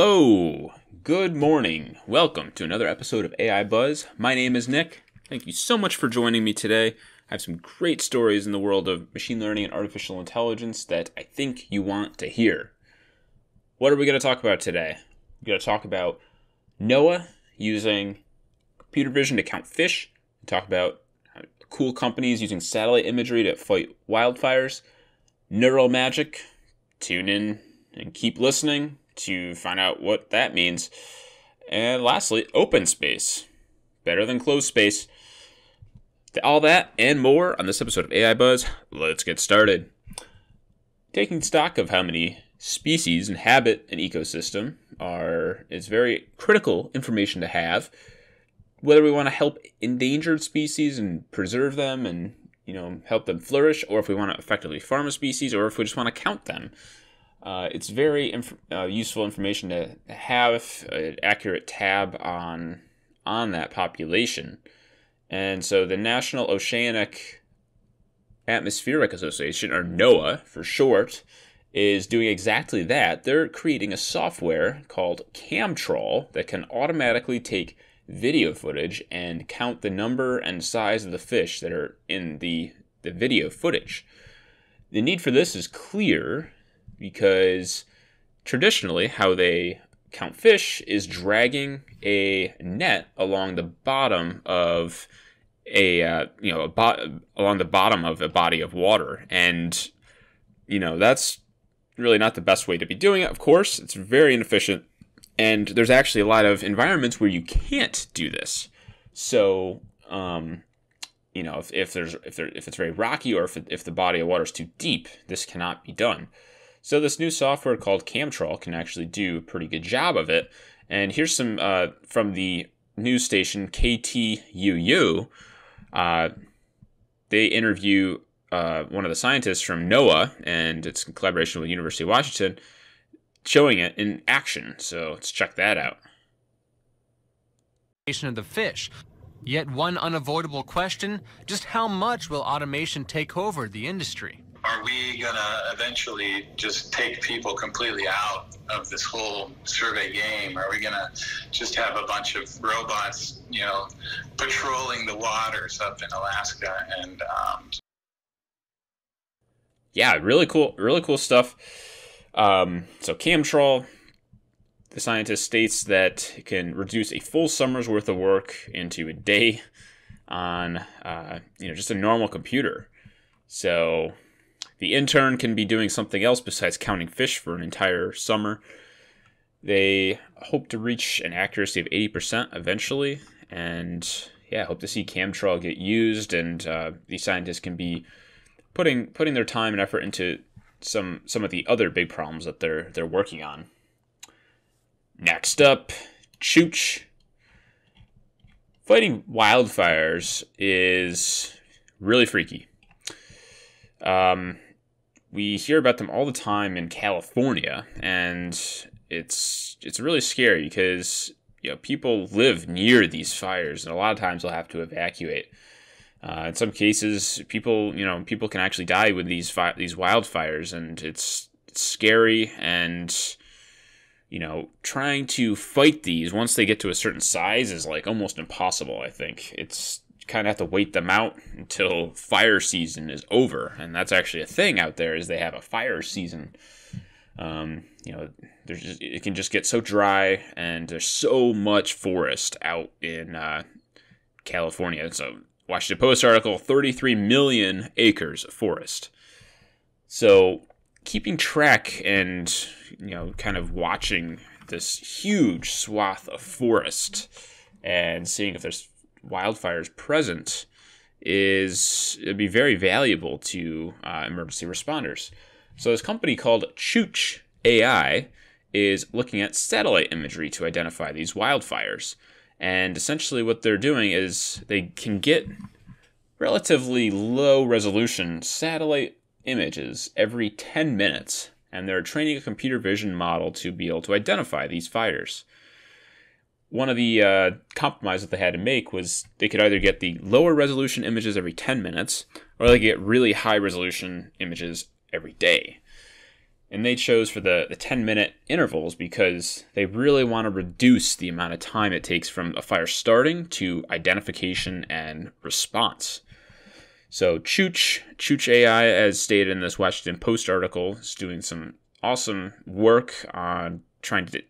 Hello, good morning. Welcome to another episode of AI Buzz. My name is Nick. Thank you so much for joining me today. I have some great stories in the world of machine learning and artificial intelligence that I think you want to hear. What are we going to talk about today? We're going to talk about NOAA using computer vision to count fish, talk about cool companies using satellite imagery to fight wildfires, neural magic. Tune in and keep listening to find out what that means. And lastly, open space. Better than closed space. All that and more on this episode of AI Buzz. Let's get started. Taking stock of how many species inhabit an ecosystem are is very critical information to have. Whether we want to help endangered species and preserve them and you know help them flourish, or if we want to effectively farm a species, or if we just want to count them. Uh, it's very inf- uh, useful information to have an accurate tab on on that population. And so the National Oceanic Atmospheric Association, or NOAA for short, is doing exactly that. They're creating a software called CamTrawl that can automatically take video footage and count the number and size of the fish that are in the, the video footage. The need for this is clear because traditionally, how they count fish is dragging a net along the bottom of a uh, you know a bo- along the bottom of a body of water. And you know that's really not the best way to be doing it. Of course it's very inefficient. And there's actually a lot of environments where you can't do this. So um, you know if, if there's if there if it's very rocky or if, it, if the body of water is too deep this cannot be done so this new software called CamTrawl can actually do a pretty good job of it and here's some uh, from the news station KTUU uh, they interview uh, one of the scientists from NOAA, and it's in collaboration with University of Washington, showing it in action. So let's check that out. Of the fish. Yet one unavoidable question, just how much will automation take over the industry? We to eventually just take people completely out of this whole survey game? Are we going to just have a bunch of robots, you know, patrolling the waters up in Alaska? And um... yeah, really cool, really cool stuff. Um, so CamTrawl, the scientist states that it can reduce a full summer's worth of work into a day on, uh, you know, just a normal computer. So the intern can be doing something else besides counting fish for an entire summer. They hope to reach an accuracy of 80% eventually, and yeah, hope to see CamTrawl get used, and uh, these scientists can be putting putting their time and effort into some some of the other big problems that they're they're working on. Next up, Chooch. Fighting wildfires is really freaky. Um, we hear about them all the time in California, and it's it's really scary because you know people live near these fires, and a lot of times they'll have to evacuate. Uh, in some cases, people you know people can actually die with these fi- these wildfires, and it's, it's scary and you know, trying to fight these once they get to a certain size is like almost impossible. I think it's kind of have to wait them out until fire season is over, and that's actually a thing out there. Is they have a fire season. Um, you know, there's just, it can just get so dry, and there's so much forest out in uh, California. So, Washington Post article: 33 million acres of forest. So, keeping track and you know, kind of watching this huge swath of forest and seeing if there's wildfires present is it'd be very valuable to uh, emergency responders. So this company called Chooch AI is looking at satellite imagery to identify these wildfires. And essentially what they're doing is they can get relatively low resolution satellite images every 10 minutes and they're training a computer vision model to be able to identify these fires one of the uh, compromises that they had to make was they could either get the lower resolution images every 10 minutes or they get really high resolution images every day. and they chose for the, the 10 minute intervals because they really want to reduce the amount of time it takes from a fire starting to identification and response. So Chooch, Chooch AI, as stated in this Washington Post article, is doing some awesome work on trying to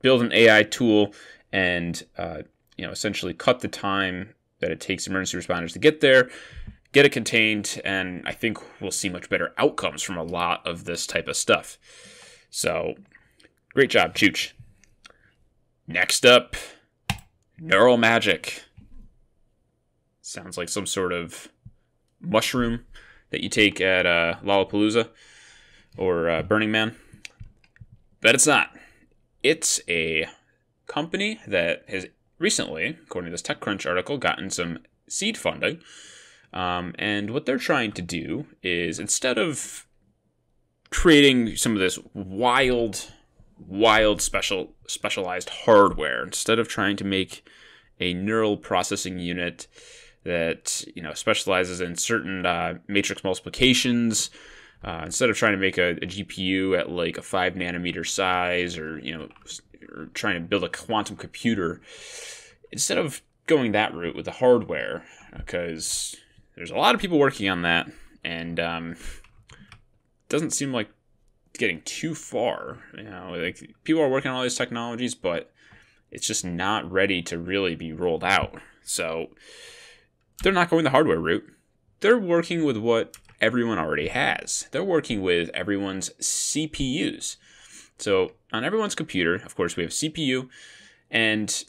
build an AI tool and uh, you know essentially cut the time that it takes emergency responders to get there get it contained, and I think we'll see much better outcomes from a lot of this type of stuff. So, great job, Chooch. Next up, Neural Magic. Sounds like some sort of mushroom that you take at uh, Lollapalooza or uh, Burning Man. But it's not. It's a company that has recently, according to this TechCrunch article, gotten some seed funding. Um, and what they're trying to do is instead of creating some of this wild, wild special specialized hardware, instead of trying to make a neural processing unit that you know specializes in certain uh, matrix multiplications, uh, instead of trying to make a, a, GPU at like a five nanometer size, or you know, or trying to build a quantum computer, instead of going that route with the hardware, because there's a lot of people working on that, and um, doesn't seem like getting too far. You know, like people are working on all these technologies, but it's just not ready to really be rolled out. So they're not going the hardware route. They're working with what everyone already has. They're working with everyone's CPUs. So on everyone's computer, of course, we have CPU, and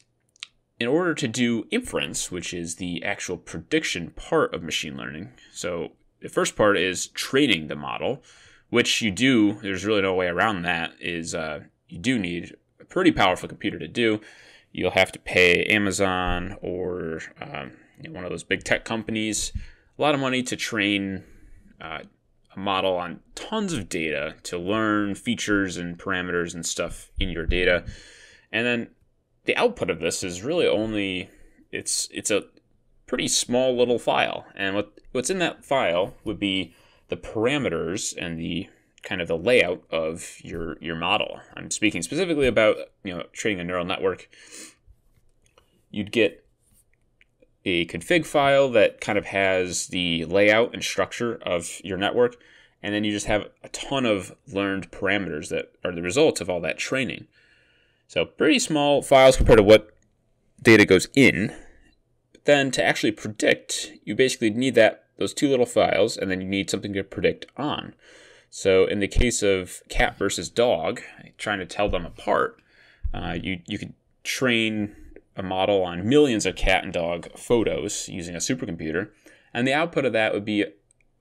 in order to do inference, which is the actual prediction part of machine learning, so the first part is training the model, which you do, there's really no way around that, is uh, you do need a pretty powerful computer to do. You'll have to pay Amazon or um, you know, one of those big tech companies a lot of money to train uh, a model on tons of data to learn features and parameters and stuff in your data. And then the output of this is really only it's it's a pretty small little file, and what what's in that file would be the parameters and the kind of the layout of your your model. I'm speaking specifically about you know training a neural network. You'd get a config file that kind of has the layout and structure of your network, and then you just have a ton of learned parameters that are the result of all that training. So pretty small files compared to what data goes in. But then to actually predict, you basically need that those two little files, and then you need something to predict on. So in the case of cat versus dog, trying to tell them apart, uh, you you could train a model on millions of cat and dog photos using a supercomputer, and the output of that would be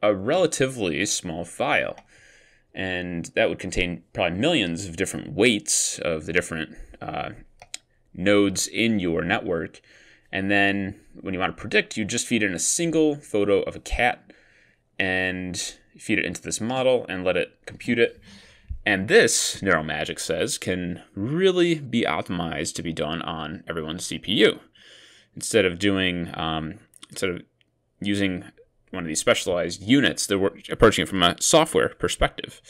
a relatively small file and that would contain probably millions of different weights of the different uh, nodes in your network. And then when you want to predict, you just feed in a single photo of a cat and feed it into this model and let it compute it. And this, Neural Magic says, can really be optimized to be done on everyone's CPU. Instead of doing, um, instead of using one of these specialized units. They're approaching it from a software perspective.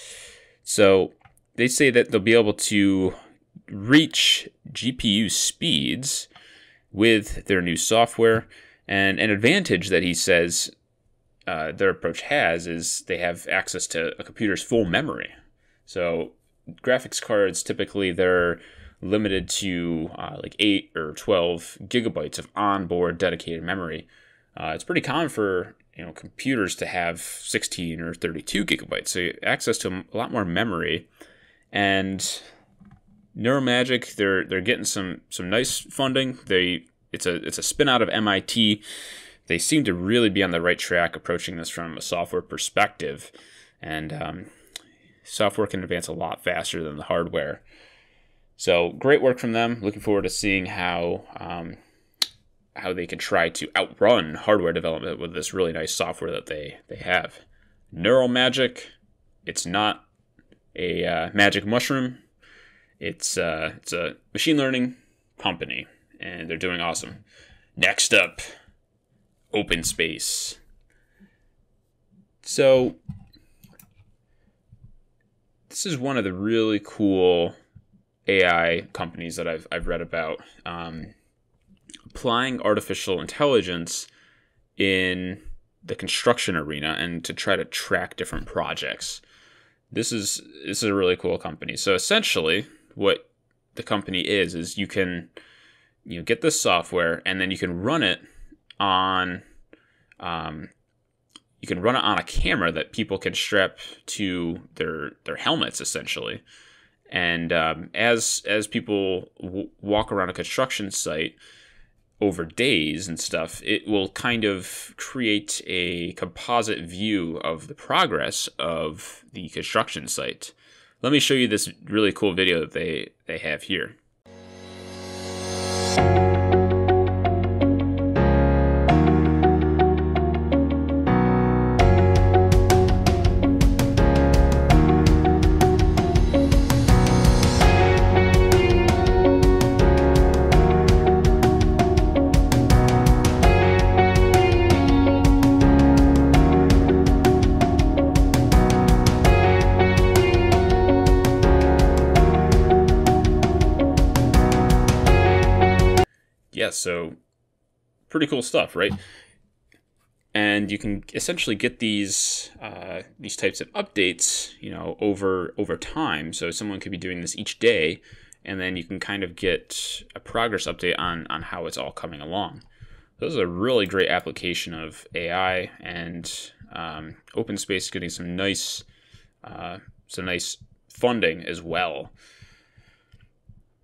So they say that they'll be able to reach GPU speeds with their new software. And an advantage that he says uh, their approach has is they have access to a computer's full memory. So graphics cards typically they're limited to uh, like 8 or 12 gigabytes of onboard dedicated memory. Uh, it's pretty common for you know computers to have 16 or 32 gigabytes, so access to a lot more memory. And Neural Magic, they're they're getting some some nice funding. They it's a it's a spin out of MIT. They seem to really be on the right track approaching this from a software perspective, and um, software can advance a lot faster than the hardware. So great work from them. Looking forward to seeing how um, how they can try to outrun hardware development with this really nice software that they they have. Neural Magic, it's not a uh, magic mushroom. It's uh, it's a machine learning company, and they're doing awesome. Next up, open space. So this is one of the really cool AI companies that I've I've read about. Um, applying artificial intelligence in the construction arena and to try to track different projects. This is this is a really cool company. So essentially, what the company is is you can you know get this software and then you can run it on um, you can run it on a camera that people can strap to their their helmets essentially and um, as as people w- walk around a construction site over days and stuff, it will kind of create a composite view of the progress of the construction site. Let me show you this really cool video that they, they have here. So pretty cool stuff, right? And you can essentially get these uh, these types of updates, you know, over over time. So someone could be doing this each day, and then you can kind of get a progress update on on how it's all coming along. So this is a really great application of AI and um, OpenSpace getting some nice uh, some nice funding as well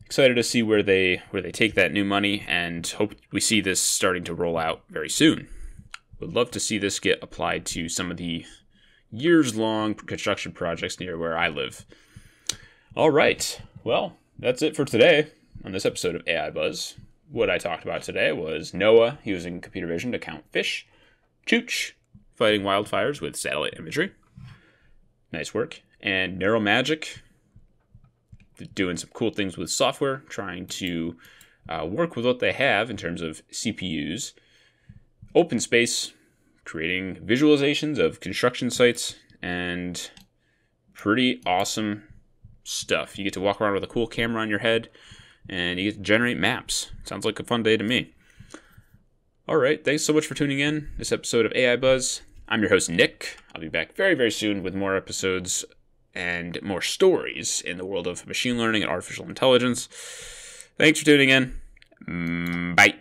excited to see where they where they take that new money and hope we see this starting to roll out very soon. Would love to see this get applied to some of the years long construction projects near where I live. All right. Well, that's it for today on this episode of AI Buzz. What I talked about today was NOAA using computer vision to count fish, Chooch fighting wildfires with satellite imagery. Nice work. And Neural Magic doing some cool things with software, trying to uh, work with what they have in terms of CPUs. OpenSpace, creating visualizations of construction sites, and pretty awesome stuff. You get to walk around with a cool camera on your head, and you get to generate maps. Sounds like a fun day to me. All right, thanks so much for tuning in this episode of AI Buzz. I'm your host, Nick. I'll be back very, very soon with more episodes and more stories in the world of machine learning and artificial intelligence. Thanks for tuning in. Mm, bye.